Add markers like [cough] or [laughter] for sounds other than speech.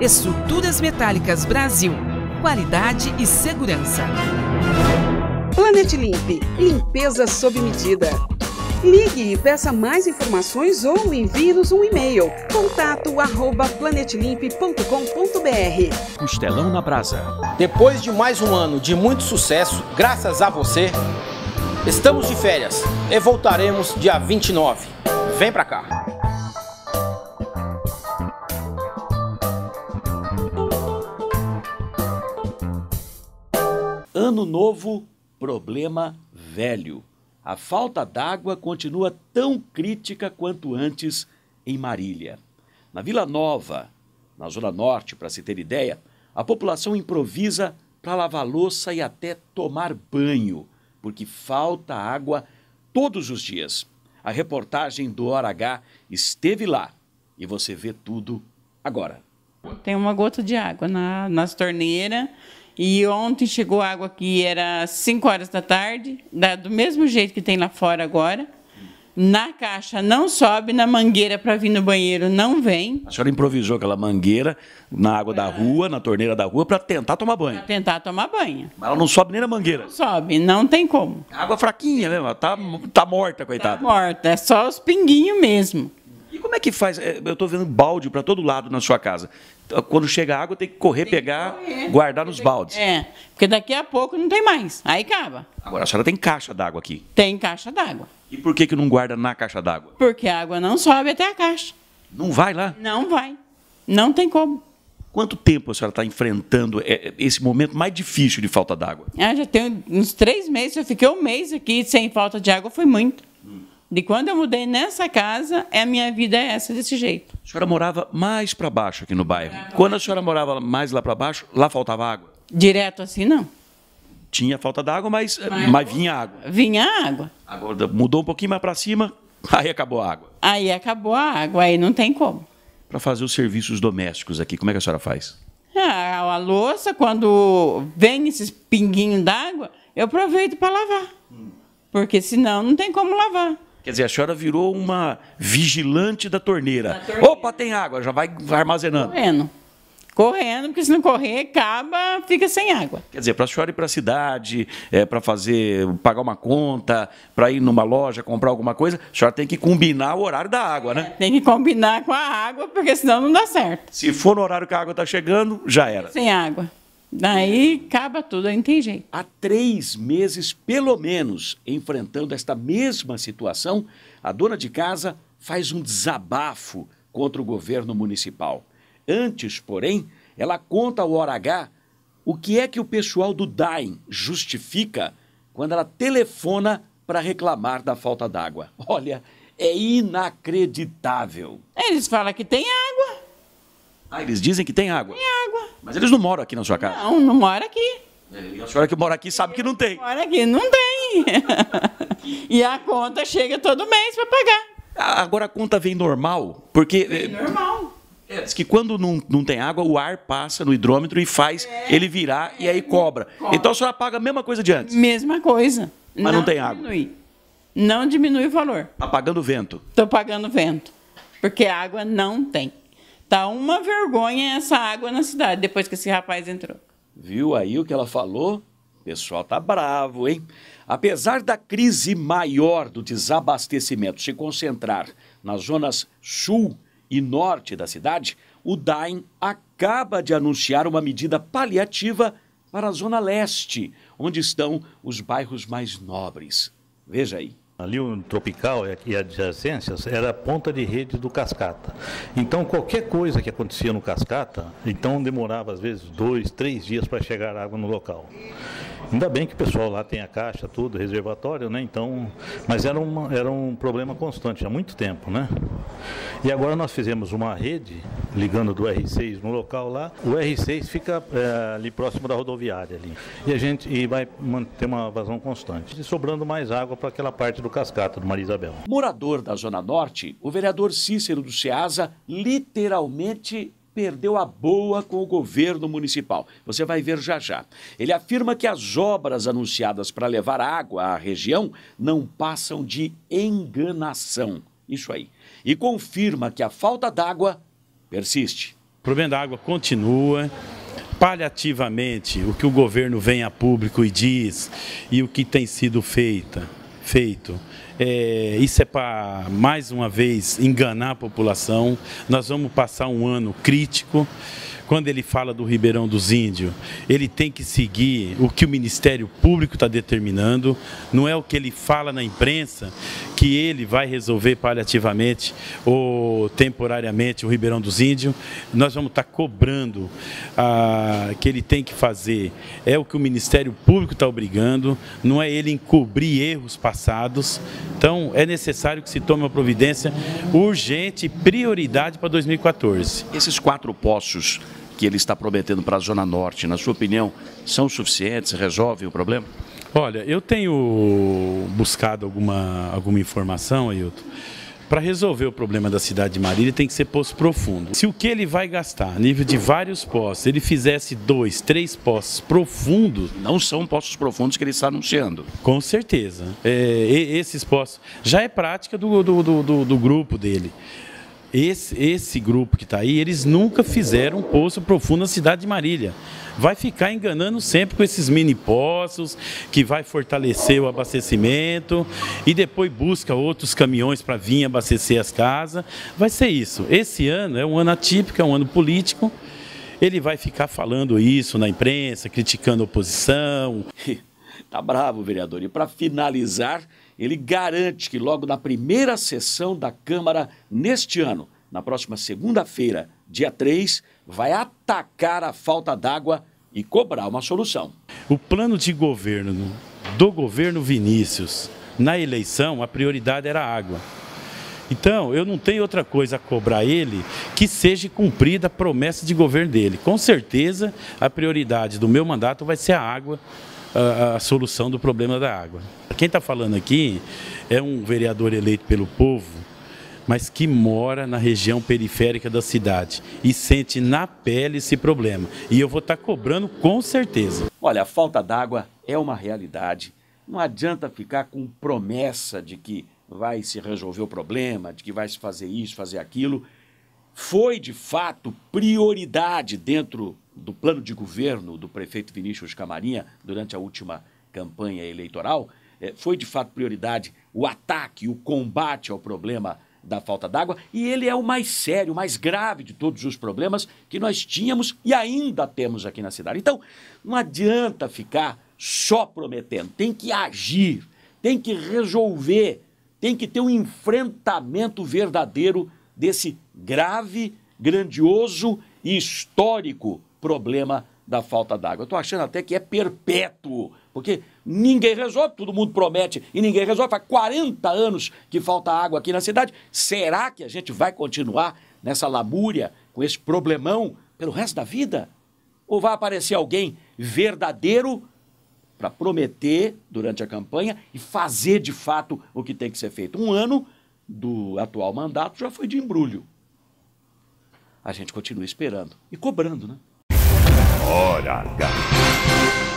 Estruturas Metálicas Brasil. Qualidade e segurança. Planet Limp. Limpeza sob medida. Ligue e peça mais informações ou envie-nos um e-mail. Contato arroba planetlimp.com.br Costelão na Brasa. Depois de mais um ano de muito sucesso, graças a você, estamos de férias e voltaremos dia 29. Vem pra cá. Ano novo, problema velho. A falta d'água continua tão crítica quanto antes em Marília. Na Vila Nova, na Zona Norte, para se ter ideia, a população improvisa para lavar louça e até tomar banho, porque falta água todos os dias. A reportagem do Hora H esteve lá e você vê tudo agora. Tem uma gota de água na, nas torneiras. E ontem chegou água aqui, era 5 horas da tarde, da, do mesmo jeito que tem lá fora agora. Na caixa não sobe, na mangueira para vir no banheiro não vem. A senhora improvisou aquela mangueira na água da rua, na torneira da rua, para tentar tomar banho. Para tentar tomar banho. Mas ela não sobe nem na mangueira. Não sobe, não tem como. Água fraquinha mesmo, ela tá, tá morta, coitada. Tá morta, é só os pinguinhos mesmo. E como é que faz? É, eu estou vendo balde para todo lado na sua casa. Quando chega a água, tem que correr, tem pegar, que correr. guardar nos baldes. É, porque daqui a pouco não tem mais. Aí acaba. Agora, a senhora tem caixa d'água aqui? Tem caixa d'água. E por que, que não guarda na caixa d'água? Porque a água não sobe até a caixa. Não vai lá? Não vai. Não tem como. Quanto tempo a senhora está enfrentando é, esse momento mais difícil de falta d'água? Ah, já tem uns três meses. Eu fiquei um mês aqui sem falta de água, foi muito. De quando eu mudei nessa casa, a minha vida é essa, desse jeito. A senhora morava mais para baixo aqui no bairro. Quando a senhora morava mais lá para baixo, lá faltava água? Direto assim, não. Tinha falta d'água, mas, mas, mas, vinha água. Vinha água. Agora mudou um pouquinho mais para cima, [laughs] aí acabou a água. Aí acabou a água, aí não tem como. Para fazer os serviços domésticos aqui, como é que a senhora faz? Ah, a louça, quando vem esses pinguinhos d'água, eu aproveito para lavar. Hum. Porque senão não tem como lavar. Quer dizer, a senhora virou uma vigilante da torneira. Torneira. Opa, tem água, já vai armazenando. Correndo. Correndo, porque se não correr, acaba, fica sem água. Quer dizer, para a senhora ir para a cidade, é, para fazer, pagar uma conta, para ir numa loja, comprar alguma coisa, a senhora tem que combinar o horário da água, né? É, tem que combinar com a água, porque senão não dá certo. Se for no horário que a água está chegando, já era. Sem água. Daí acaba tudo, aí não tem jeito. Há três meses, pelo menos, enfrentando esta mesma situação, a dona de casa faz um desabafo contra o governo municipal. Antes, porém, ela conta ao Hora H o que é que o pessoal do DAIM justifica quando ela telefona para reclamar da falta d'água. Olha, é inacreditável. Eles falam que tem água. Ah, eles dizem que tem água? Tem água. Mas eles não moram aqui na sua casa? Não, não moram aqui. E a senhora que mora aqui sabe que não tem. Mora aqui, não tem. [laughs] e a conta chega todo mês para pagar. Agora a conta vem normal, porque... Vem normal. É, diz que quando não, não tem água, o ar passa no hidrômetro e faz é, ele virar é, e aí cobra. cobra. Então a senhora paga a mesma coisa de antes? Mesma coisa. Mas não, não tem água? Diminui. Não diminui o valor. Está pagando vento? Estou pagando vento. Porque água não tem. Tá uma vergonha essa água na cidade depois que esse rapaz entrou. Viu aí o que ela falou? O pessoal tá bravo, hein? Apesar da crise maior do desabastecimento se concentrar nas zonas sul e norte da cidade, o DAIM acaba de anunciar uma medida paliativa para a zona leste, onde estão os bairros mais nobres. Veja aí. Ali o Tropical e adjacências era a ponta de rede do Cascata. Então qualquer coisa que acontecia no Cascata, então demorava às vezes dois, três dias para chegar água no local. Ainda bem que o pessoal lá tem a caixa, tudo, reservatório, né? Então, mas era, uma, era um problema constante há muito tempo, né? E agora nós fizemos uma rede ligando do R6 no local lá. O R6 fica é, ali próximo da rodoviária ali. E a gente e vai manter uma vazão constante. E sobrando mais água para aquela parte do cascata do Maria Isabel. Morador da Zona Norte, o vereador Cícero do Ceasa literalmente perdeu a boa com o governo municipal. Você vai ver já já. Ele afirma que as obras anunciadas para levar água à região não passam de enganação. Isso aí. E confirma que a falta d'água persiste. O problema da água continua. Paliativamente, o que o governo vem a público e diz e o que tem sido feita, feito é, isso é para, mais uma vez, enganar a população. Nós vamos passar um ano crítico quando ele fala do Ribeirão dos Índios, ele tem que seguir o que o Ministério Público está determinando, não é o que ele fala na imprensa que ele vai resolver paliativamente ou temporariamente o Ribeirão dos Índios. Nós vamos estar tá cobrando ah, que ele tem que fazer. É o que o Ministério Público está obrigando, não é ele encobrir erros passados. Então, é necessário que se tome uma providência urgente, prioridade para 2014. Esses quatro poços que ele está prometendo para a Zona Norte, na sua opinião, são suficientes? Resolvem o problema? Olha, eu tenho buscado alguma, alguma informação, Ailton. Para resolver o problema da cidade de Marília tem que ser poço profundo. Se o que ele vai gastar, a nível de vários poços, ele fizesse dois, três poços profundos. Não são poços profundos que ele está anunciando. Com certeza. É, esses poços. Já é prática do, do, do, do grupo dele esse, esse grupo que está aí, eles nunca fizeram um poço profundo na cidade de Marília. Vai ficar enganando sempre com esses mini poços, que vai fortalecer o abastecimento e depois busca outros caminhões para vir abastecer as casas. Vai ser isso. Esse ano é um ano atípico, é um ano político. Ele vai ficar falando isso na imprensa, criticando a oposição. [laughs] Tá bravo, vereador. E para finalizar, ele garante que logo na primeira sessão da Câmara neste ano, na próxima segunda-feira, dia 3, vai atacar a falta d'água e cobrar uma solução. O plano de governo do governo Vinícius, na eleição, a prioridade era a água. Então, eu não tenho outra coisa a cobrar ele que seja cumprida a promessa de governo dele. Com certeza, a prioridade do meu mandato vai ser a água a, a solução do problema da água. Quem está falando aqui é um vereador eleito pelo povo, mas que mora na região periférica da cidade e sente na pele esse problema. E eu vou estar tá cobrando com certeza. Olha, a falta d'água é uma realidade. Não adianta ficar com promessa de que vai se resolver o problema, de que vai se fazer isso, fazer aquilo. Foi de fato prioridade dentro do plano de governo do prefeito Vinícius Camarinha durante a última campanha eleitoral, foi de fato prioridade o ataque, o combate ao problema da falta d'água, e ele é o mais sério, o mais grave de todos os problemas que nós tínhamos e ainda temos aqui na cidade. Então, não adianta ficar só prometendo, tem que agir, tem que resolver, tem que ter um enfrentamento verdadeiro desse grave, grandioso e histórico problema da falta d'água. Estou achando até que é perpétuo, porque ninguém resolve, todo mundo promete e ninguém resolve. Faz 40 anos que falta água aqui na cidade. Será que a gente vai continuar nessa lamúria, com esse problemão, pelo resto da vida? Ou vai aparecer alguém verdadeiro para prometer durante a campanha e fazer de fato o que tem que ser feito? Um ano do atual mandato já foi de embrulho. A gente continua esperando e cobrando, né? Hora H.